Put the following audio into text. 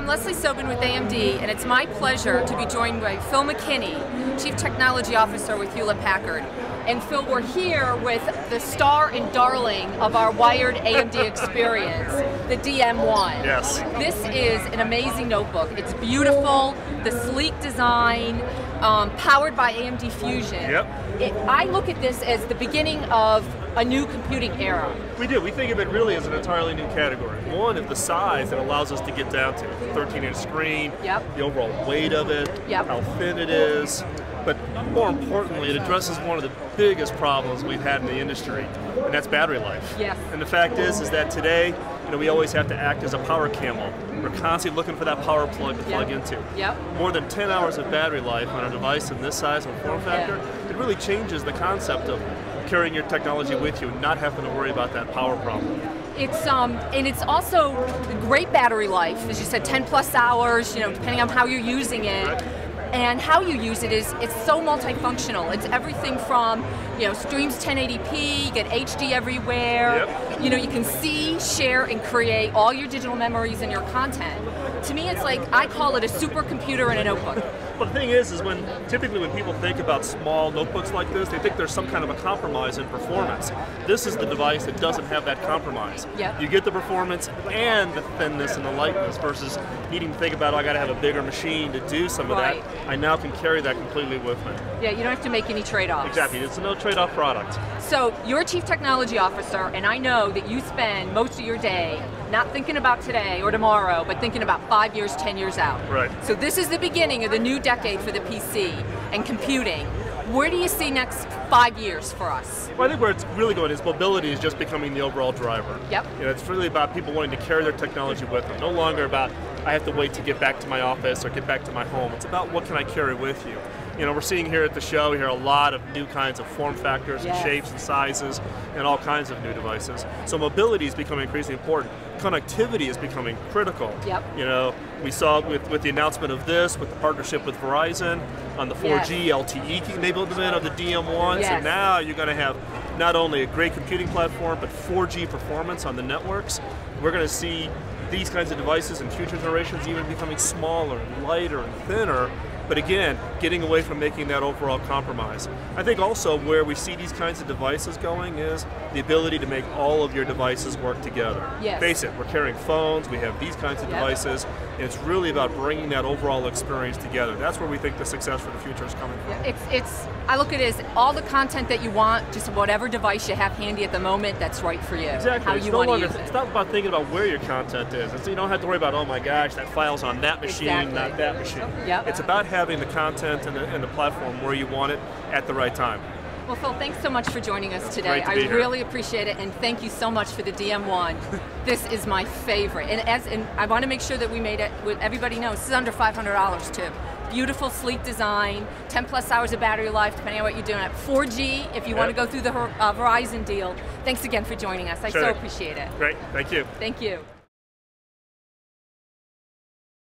I'm Leslie Sobon with AMD, and it's my pleasure to be joined by Phil McKinney, Chief Technology Officer with Hewlett Packard. And Phil, we're here with the star and darling of our wired AMD experience, the DM1. Yes. This is an amazing notebook. It's beautiful, the sleek design, um, powered by AMD Fusion. Yep. It, I look at this as the beginning of a new computing era. We do. We think of it really as an entirely new category. One of the size that allows us to get down to 13-inch screen, yep. the overall weight of it, yep. how thin it is, but more importantly, it addresses one of the biggest problems we've had in the industry, and that's battery life. Yes. And the fact is, is that today, you know, we always have to act as a power camel. We're constantly looking for that power plug to yep. plug into. Yep. More than 10 hours of battery life on a device in this size and form factor, yeah. it really changes the concept of carrying your technology with you, not having to worry about that power problem. It's um, and it's also great battery life, as you said, 10 plus hours. You know, depending on how you're using it. Right. And how you use it is it's so multifunctional. It's everything from you know streams 1080p, you get HD everywhere. Yep. You know you can see, share, and create all your digital memories and your content. To me, it's like I call it a supercomputer in a notebook. But the thing is, is when typically when people think about small notebooks like this, they think there's some kind of a compromise in performance. This is the device that doesn't have that compromise. Yep. You get the performance and the thinness and the lightness versus needing to think about, oh, I got to have a bigger machine to do some right. of that. I now can carry that completely with me. Yeah, you don't have to make any trade-offs. Exactly, it's a no trade-off product. So you're chief technology officer, and I know that you spend most of your day not thinking about today or tomorrow, but thinking about five years, 10 years out. Right. So this is the beginning of the new decade for the PC and computing. Where do you see next five years for us? Well, I think where it's really going is mobility is just becoming the overall driver. Yep. You know, it's really about people wanting to carry their technology with them. No longer about I have to wait to get back to my office or get back to my home. It's about what can I carry with you. You know, we're seeing here at the show here a lot of new kinds of form factors yes. and shapes and sizes and all kinds of new devices. So mobility is becoming increasingly important. Connectivity is becoming critical. Yep. You know, we saw with, with the announcement of this, with the partnership with Verizon on the 4G yes. LTE enablement of the DM1. Yes. So now you're going to have not only a great computing platform, but 4G performance on the networks. We're going to see these kinds of devices in future generations even becoming smaller and lighter and thinner but again, getting away from making that overall compromise. I think also where we see these kinds of devices going is the ability to make all of your devices work together. Yes. Face it, we're carrying phones, we have these kinds of yep. devices, and it's really about bringing that overall experience together. That's where we think the success for the future is coming from. It's, it's, I look at it as all the content that you want, just whatever device you have handy at the moment that's right for you. Exactly. How it's you no want longer, to use it. It's not about thinking about where your content is. It's, you don't have to worry about, oh my gosh, that file's on that machine, exactly. not that machine. Yep. It's about having the content and the, and the platform where you want it at the right time. Well, Phil, thanks so much for joining us today. To I here. really appreciate it, and thank you so much for the DM1. this is my favorite, and as and I want to make sure that we made it. Everybody knows this is under $500 too. Beautiful, sleek design, 10 plus hours of battery life, depending on what you're doing. At 4G, if you yep. want to go through the uh, Verizon deal. Thanks again for joining us. I sure. so appreciate it. Great, thank you. Thank you.